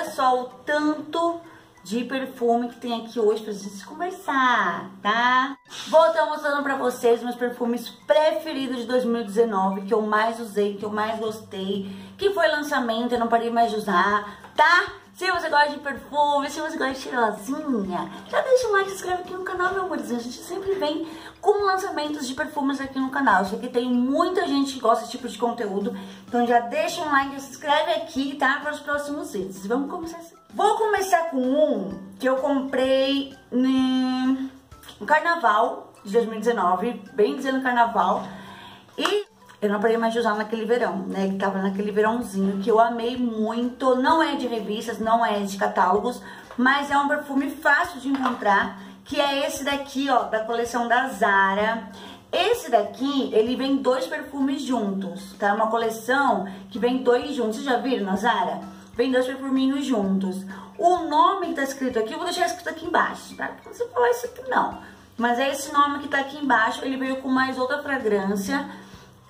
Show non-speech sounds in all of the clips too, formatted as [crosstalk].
olha só o tanto de perfume que tem aqui hoje pra gente conversar, tá? Vou estar mostrando pra vocês meus perfumes preferidos de 2019, que eu mais usei, que eu mais gostei, que foi lançamento, eu não parei mais de usar, tá? Se você gosta de perfume, se você gosta de cheirosinha, já deixa um like e se inscreve aqui no canal, meu amorzinho. A gente sempre vem com lançamentos de perfumes aqui no canal. Eu sei que tem muita gente que gosta desse tipo de conteúdo, então já deixa um like e se inscreve aqui, tá? Para os próximos vídeos. Vamos começar assim. Vou começar com um que eu comprei no carnaval de 2019, bem dizendo carnaval. E eu não parei mais de usar naquele verão, né? Que tava naquele verãozinho que eu amei muito. Não é de revistas, não é de catálogos, mas é um perfume fácil de encontrar, que é esse daqui, ó, da coleção da Zara. Esse daqui, ele vem dois perfumes juntos, tá? Uma coleção que vem dois juntos. Vocês já viram na Zara? Vem dois perfuminhos juntos. O nome que tá escrito aqui, eu vou deixar escrito aqui embaixo, tá? Não você falar isso aqui, não. Mas é esse nome que tá aqui embaixo, ele veio com mais outra fragrância,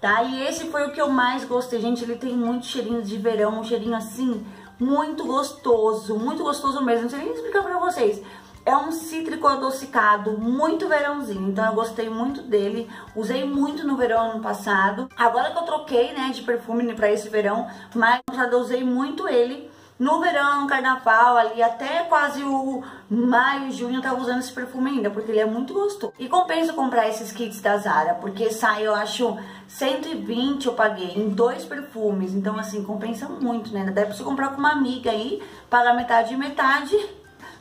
tá? E esse foi o que eu mais gostei, gente. Ele tem muito cheirinho de verão, um cheirinho assim, muito gostoso, muito gostoso mesmo. Não sei nem explicar pra vocês. É um cítrico adocicado, muito verãozinho, então eu gostei muito dele. Usei muito no verão ano passado. Agora que eu troquei, né, de perfume pra esse verão, mas já usei muito ele no verão, no carnaval, ali até quase o maio, junho eu tava usando esse perfume ainda, porque ele é muito gostoso. E compensa comprar esses kits da Zara, porque sai, eu acho, 120 eu paguei em dois perfumes. Então, assim, compensa muito, né? Dá pra você comprar com uma amiga aí, pagar metade e metade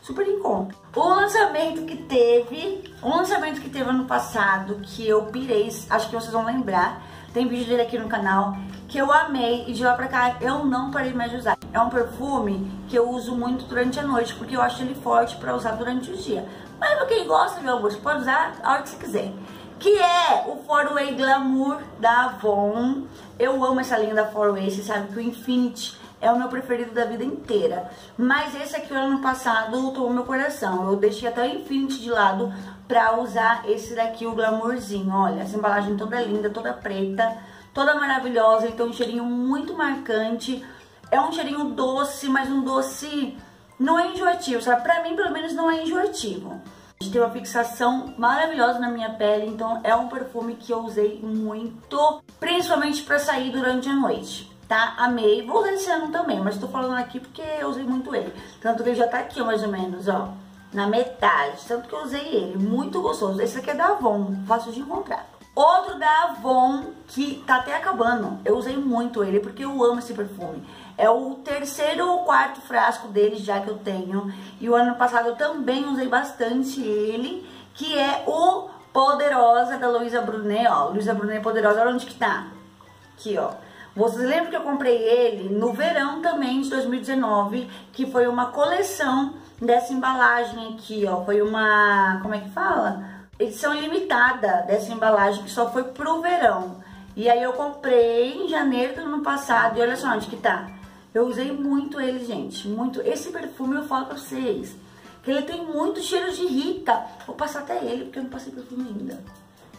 super em conta. O lançamento que teve, um lançamento que teve ano passado, que eu pirei, acho que vocês vão lembrar, tem vídeo dele aqui no canal, que eu amei e de lá pra cá eu não parei mais de usar. É um perfume que eu uso muito durante a noite, porque eu acho ele forte pra usar durante o dia. Mas pra quem gosta, meu amor, você pode usar a hora que você quiser. Que é o Four Glamour da Avon. Eu amo essa linha da Four você sabe que o Infinity é o meu preferido da vida inteira. Mas esse aqui, ano passado, tomou meu coração. Eu deixei até o Infinity de lado pra usar esse daqui, o Glamourzinho. Olha, essa embalagem toda linda, toda preta, toda maravilhosa. Então, um cheirinho muito marcante. É um cheirinho doce, mas um doce não é enjoativo, sabe? Pra mim, pelo menos, não é enjoativo. Tem uma fixação maravilhosa na minha pele, então é um perfume que eu usei muito, principalmente pra sair durante a noite tá? Amei. Vou usar esse ano também, mas tô falando aqui porque eu usei muito ele. Tanto que ele já tá aqui, mais ou menos, ó. Na metade. Tanto que eu usei ele. Muito gostoso. Esse aqui é da Avon. Fácil de encontrar. Outro da Avon que tá até acabando. Eu usei muito ele porque eu amo esse perfume. É o terceiro ou quarto frasco dele já que eu tenho. E o ano passado eu também usei bastante ele. Que é o Poderosa da Luísa Brunet, ó. Luísa Brunet Poderosa, olha onde que tá. Aqui, ó. Vocês lembram que eu comprei ele no verão também de 2019, que foi uma coleção dessa embalagem aqui, ó. Foi uma, como é que fala? Edição limitada dessa embalagem que só foi pro verão. E aí eu comprei em janeiro do ano passado e olha só onde que tá. Eu usei muito ele, gente, muito. Esse perfume eu falo pra vocês, que ele tem muito cheiro de rica. Vou passar até ele, porque eu não passei perfume ainda.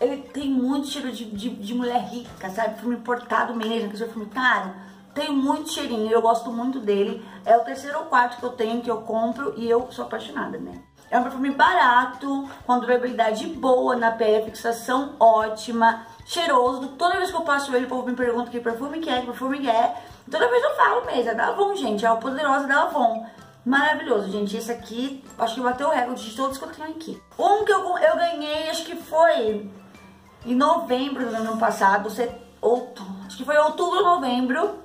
Ele tem muito cheiro de, de, de mulher rica, sabe? Filme importado mesmo, que é filme caro. Tem muito cheirinho, eu gosto muito dele. É o terceiro ou quarto que eu tenho, que eu compro e eu sou apaixonada, né? É um perfume barato, com durabilidade boa na pele, fixação ótima, cheiroso. Toda vez que eu passo ele, o povo me pergunta que perfume que é, que perfume que é. Toda vez eu falo mesmo, é da Avon, gente, é o Poderosa da Avon. Maravilhoso, gente. Esse aqui, acho que bateu o recorde de todos que eu tenho aqui. Um que eu, eu ganhei, acho que foi em novembro do ano passado, outubro, acho que foi outubro, novembro,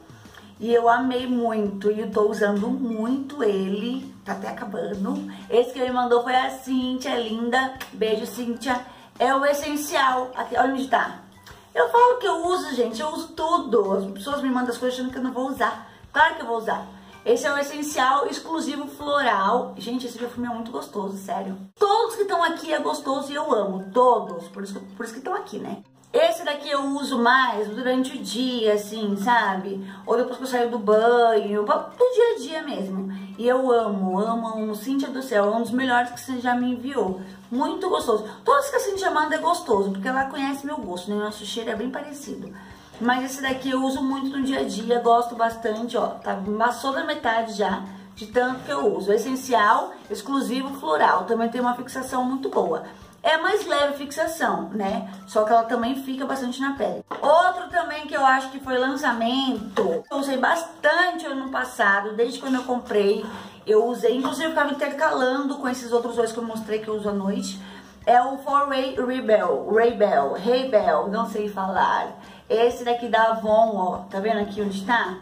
e eu amei muito e eu tô usando muito ele, tá até acabando. Esse que ele mandou foi a Cíntia, linda, beijo Cíntia, é o essencial, aqui, olha onde tá. Eu falo que eu uso, gente, eu uso tudo, as pessoas me mandam as coisas achando que eu não vou usar, claro que eu vou usar. Esse é o essencial exclusivo floral. Gente, esse perfume é muito gostoso, sério. Todos que estão aqui é gostoso e eu amo. Todos. Por isso, por isso que estão aqui, né? Esse daqui eu uso mais durante o dia, assim, sabe? Ou depois que eu saio do banho, do dia a dia mesmo. E eu amo, amo, amo. Cintia do céu, é um dos melhores que você já me enviou. Muito gostoso. Todos que a Cintia manda é gostoso, porque ela conhece meu gosto, né? Nosso cheiro é bem parecido. Mas esse daqui eu uso muito no dia a dia, gosto bastante, ó. Tá, passou da metade já. de tanto que eu uso. Essencial, exclusivo, floral. Também tem uma fixação muito boa. É mais leve a fixação, né? Só que ela também fica bastante na pele. Outro também que eu acho que foi lançamento, eu usei bastante ano passado, desde quando eu comprei. Eu usei, inclusive eu ficava intercalando com esses outros dois que eu mostrei que eu uso à noite. É o Foray Rebel, Rebel, Rebel, não sei falar. Esse daqui da Avon, ó, tá vendo aqui onde tá?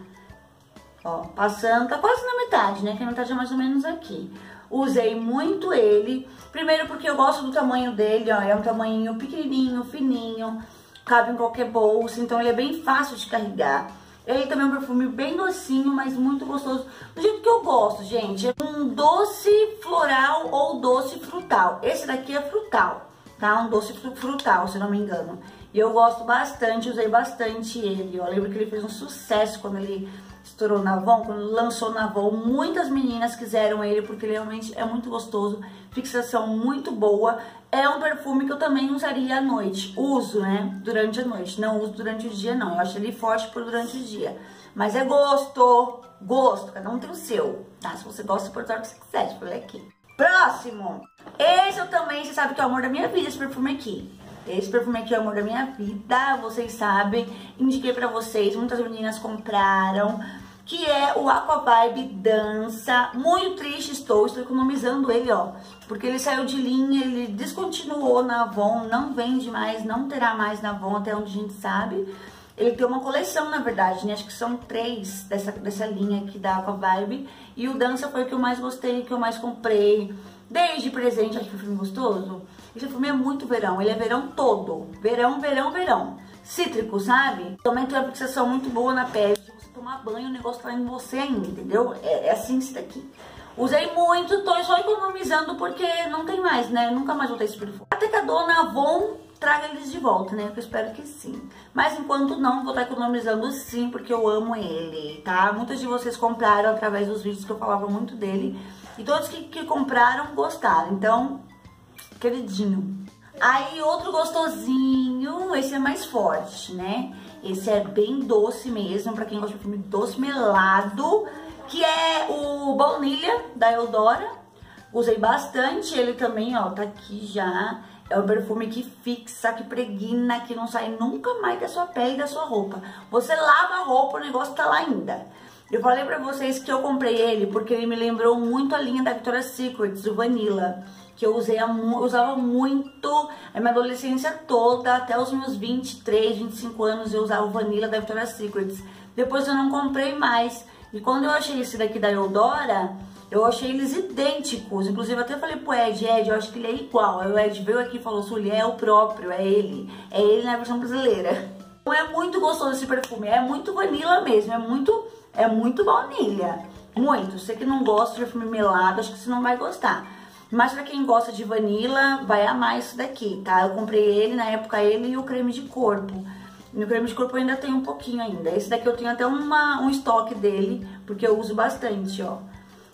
Ó, passando, tá quase na metade, né? Que a metade é mais ou menos aqui. Usei muito ele, primeiro porque eu gosto do tamanho dele, ó, é um tamanho pequenininho, fininho, cabe em qualquer bolsa, então ele é bem fácil de carregar. Ele também é um perfume bem docinho, mas muito gostoso. Do jeito que eu gosto, gente. É um doce floral ou doce frutal. Esse daqui é frutal, tá? Um doce frutal, se não me engano. E eu gosto bastante, usei bastante ele. Eu lembro que ele fez um sucesso quando ele estourou na Avon, quando lançou na Avon. Muitas meninas quiseram ele porque ele realmente é muito gostoso. Fixação muito boa. É um perfume que eu também usaria à noite. Uso, né? Durante a noite. Não uso durante o dia, não. Eu acho ele forte por durante o dia. Mas é gosto. Gosto. Cada um tem o seu. Tá? Se você gosta, pode usar o que você quiser. Tipo, ele aqui. Próximo. Esse eu também, você sabe que é o amor da minha vida, esse perfume aqui. Esse perfume aqui é o amor da minha vida, vocês sabem. Indiquei pra vocês, muitas meninas compraram. Que é o Aqua Vibe Dança. Muito triste estou, estou economizando ele, ó. Porque ele saiu de linha, ele descontinuou na Avon, não vende mais, não terá mais na Avon, até onde a gente sabe. Ele tem uma coleção, na verdade, né? Acho que são três dessa, dessa linha aqui da Aqua Vibe. E o Dança foi o que eu mais gostei, que eu mais comprei. Desde presente, acho que foi gostoso. Esse perfume é muito verão, ele é verão todo. Verão, verão, verão. Cítrico, sabe? Também tem uma fixação muito boa na pele. Se você tomar banho, o negócio tá em você ainda, entendeu? É, é assim esse daqui. Usei muito, tô só economizando porque não tem mais, né? Nunca mais vou ter esse perfume. Até que a dona Avon traga eles de volta, né? Eu espero que sim. Mas enquanto não, vou estar economizando sim, porque eu amo ele, tá? Muitas de vocês compraram através dos vídeos que eu falava muito dele. E todos que, que compraram gostaram. Então, queridinho. Aí outro gostosinho, esse é mais forte, né? Esse é bem doce mesmo, pra quem gosta de filme doce melado, que é o baunilha da Eudora. Usei bastante ele também, ó, tá aqui já. É um perfume que fixa, que pregna, que não sai nunca mais da sua pele e da sua roupa. Você lava a roupa, o negócio tá lá ainda. Eu falei pra vocês que eu comprei ele porque ele me lembrou muito a linha da Victoria's Secret, o Vanilla que eu usei, usava muito a minha adolescência toda, até os meus 23, 25 anos eu usava o Vanilla da Victoria's Secret. Depois eu não comprei mais. E quando eu achei esse daqui da Eudora, eu achei eles idênticos. Inclusive, até falei pro Ed, Ed, eu acho que ele é igual. Aí o Ed veio aqui e falou, Sully, é o próprio, é ele. É ele na versão brasileira. É muito gostoso esse perfume, é muito vanilla mesmo, é muito, é muito baunilha. Muito. Você que não gosta de perfume melado, acho que você não vai gostar. Mas pra quem gosta de vanilla, vai amar isso daqui, tá? Eu comprei ele, na época ele e o creme de corpo. No creme de corpo eu ainda tenho um pouquinho ainda. Esse daqui eu tenho até uma, um estoque dele, porque eu uso bastante, ó.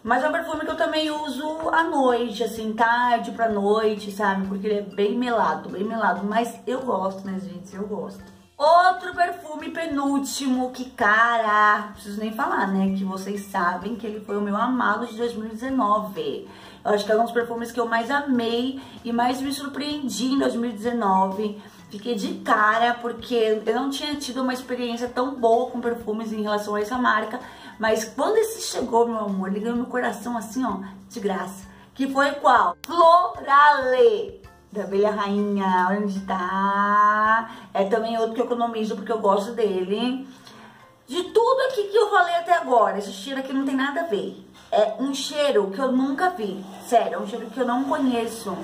Mas é um perfume que eu também uso à noite, assim, tarde pra noite, sabe? Porque ele é bem melado, bem melado. Mas eu gosto, né, gente? Eu gosto. Outro perfume penúltimo, que cara, não preciso nem falar, né? Que vocês sabem que ele foi o meu amado de 2019. Eu acho que é um dos perfumes que eu mais amei e mais me surpreendi em 2019. Fiquei de cara porque eu não tinha tido uma experiência tão boa com perfumes em relação a essa marca. Mas quando esse chegou, meu amor, ele ganhou meu coração assim, ó, de graça. Que foi qual? Florale da abelha rainha, onde tá. É também outro que eu economizo porque eu gosto dele. De tudo aqui que eu falei até agora, esse cheiro aqui não tem nada a ver. É um cheiro que eu nunca vi. Sério, é um cheiro que eu não conheço.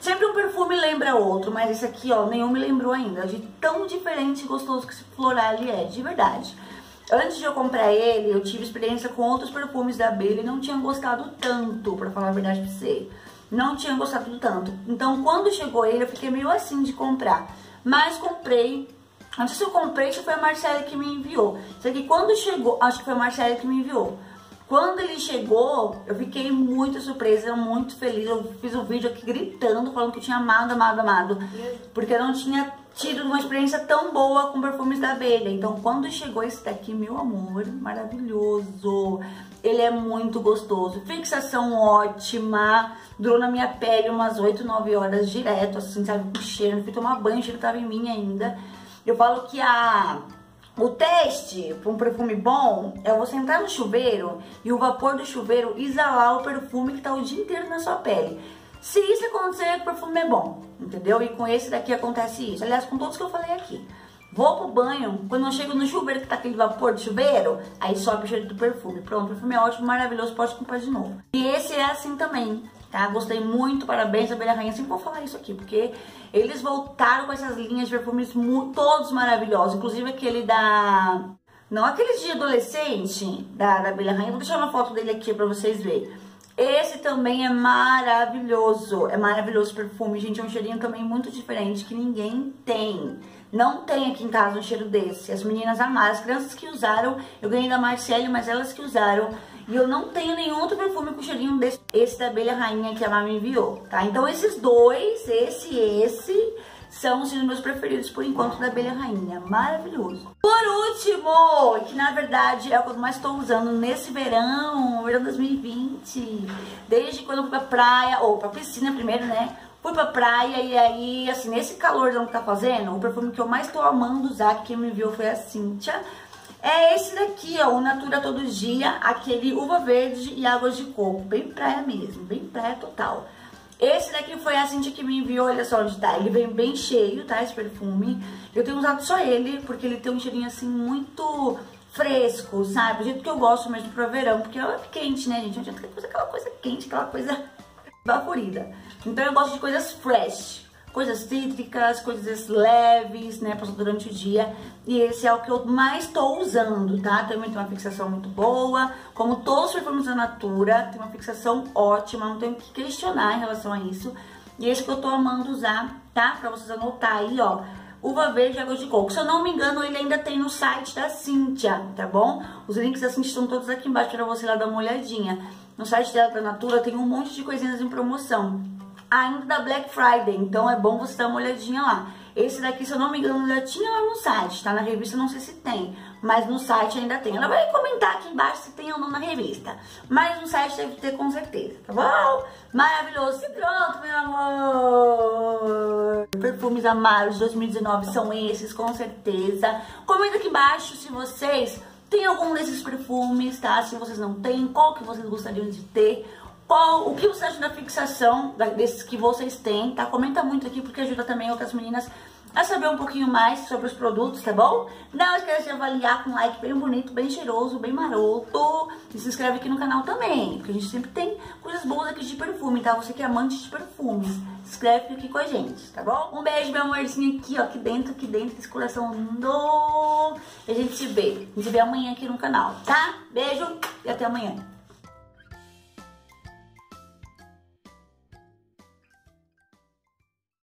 Sempre um perfume lembra outro, mas esse aqui, ó, nenhum me lembrou ainda. De tão diferente e gostoso que esse floral é, de verdade. Antes de eu comprar ele, eu tive experiência com outros perfumes da abelha e não tinha gostado tanto, pra falar a verdade pra você não tinha gostado tanto. Então, quando chegou ele, eu fiquei meio assim de comprar. Mas comprei. Antes se eu comprei, acho que foi a Marcela que me enviou. Só que quando chegou, acho que foi a Marcela que me enviou. Quando ele chegou, eu fiquei muito surpresa, muito feliz. Eu fiz um vídeo aqui gritando, falando que eu tinha amado, amado, amado. Porque eu não tinha tido uma experiência tão boa com perfumes da abelha. Então, quando chegou esse daqui, meu amor, maravilhoso. ele é muito gostoso. Fixação ótima. Durou na minha pele umas 8, 9 horas direto, assim, sabe? Com cheiro. Eu fui tomar banho, o cheiro tava em mim ainda. Eu falo que a... O teste para um perfume bom é você entrar no chuveiro e o vapor do chuveiro exalar o perfume que tá o dia inteiro na sua pele. Se isso acontecer, o perfume é bom, entendeu? E com esse daqui acontece isso. Aliás, com todos que eu falei aqui. Vou pro banho, quando eu chego no chuveiro que tá aquele vapor de chuveiro, aí sobe o cheiro do perfume. Pronto, o perfume é ótimo, maravilhoso, pode comprar de novo. E esse é assim também, tá? Gostei muito, parabéns, Abelha Rainha. Sempre vou falar isso aqui, porque eles voltaram com essas linhas de perfumes todos maravilhosos. Inclusive aquele da... Não, aqueles de adolescente da, da Abelha Rainha. Vou deixar uma foto dele aqui pra vocês verem. Esse também é maravilhoso. É maravilhoso perfume, gente. É um cheirinho também muito diferente que ninguém tem. Não tem aqui em casa um cheiro desse. As meninas amaram, as crianças que usaram, eu ganhei da Marcelle, mas elas que usaram. E eu não tenho nenhum outro perfume com cheirinho desse. Esse da abelha rainha que a Má me enviou, tá? Então esses dois, esse e esse, são os meus preferidos por enquanto da abelha rainha. Maravilhoso. Por último, que na verdade é o que eu mais estou usando nesse verão, verão 2020. Desde quando eu fui pra praia, ou pra piscina primeiro, né? Fui pra praia e aí, assim, nesse calorzão que tá fazendo, o perfume que eu mais tô amando usar, que quem me viu foi a Cíntia, é esse daqui, ó, o Natura Todo Dia, aquele uva verde e águas de coco, bem praia mesmo, bem praia total. Esse daqui foi a Cintia que me enviou, olha só onde tá, ele vem bem cheio, tá, esse perfume. Eu tenho usado só ele, porque ele tem um cheirinho assim muito fresco, sabe? Do jeito que eu gosto mesmo pra verão, porque é quente, né, gente? Não adianta aquela coisa quente, aquela coisa [laughs] vaporida. Então eu gosto de coisas fresh, coisas cítricas, coisas leves, né, passou durante o dia. E esse é o que eu mais estou usando, tá? Também tem uma fixação muito boa, como todos os perfumes da Natura, tem uma fixação ótima, não tenho que questionar em relação a isso. E esse que eu tô amando usar, tá? Pra vocês anotar aí, ó. Uva verde e água de coco. Se eu não me engano, ele ainda tem no site da Cíntia, tá bom? Os links da Cíntia estão todos aqui embaixo para você lá dar uma olhadinha. No site dela da Natura tem um monte de coisinhas em promoção. Ainda da Black Friday, então é bom você dar uma olhadinha lá. Esse daqui, se eu não me engano, já tinha lá no site, tá? Na revista não sei se tem, mas no site ainda tem. Ela vai comentar aqui embaixo se tem ou não na revista. Mas no site deve ter com certeza, tá bom? Maravilhoso. E pronto, meu amor. Perfumes amados 2019 são esses, com certeza. Comenta aqui embaixo se vocês tem algum desses perfumes, tá? Se vocês não têm, qual que vocês gostariam de ter? Qual, o que você acha da fixação desses que vocês têm, tá? Comenta muito aqui porque ajuda também outras meninas a saber um pouquinho mais sobre os produtos, tá bom? Não esqueça de avaliar com um like bem bonito, bem cheiroso, bem maroto. E se inscreve aqui no canal também, porque a gente sempre tem coisas boas aqui de perfume, tá? Você que é amante de perfumes, se inscreve aqui com a gente, tá bom? Um beijo, meu amorzinho, aqui, ó, aqui dentro, aqui dentro desse coração lindo. E a gente se vê. A gente se vê amanhã aqui no canal, tá? Beijo e até amanhã.